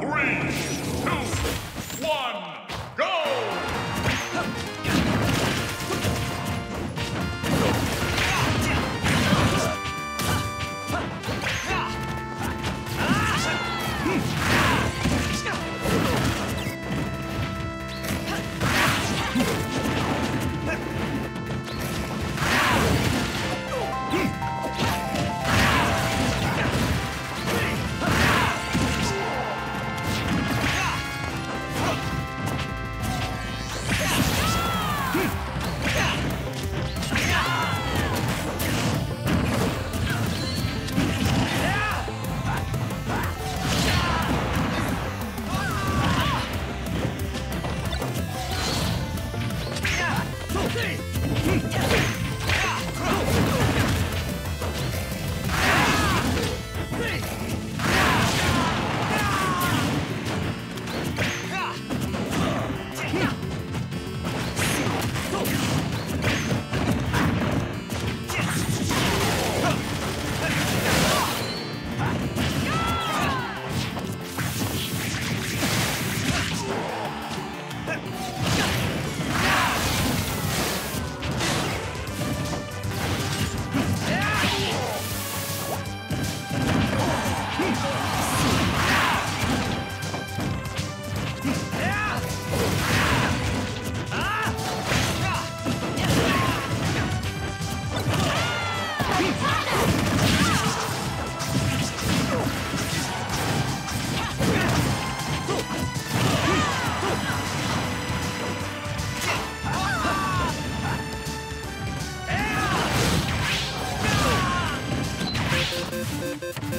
Three, two, one. Yeah.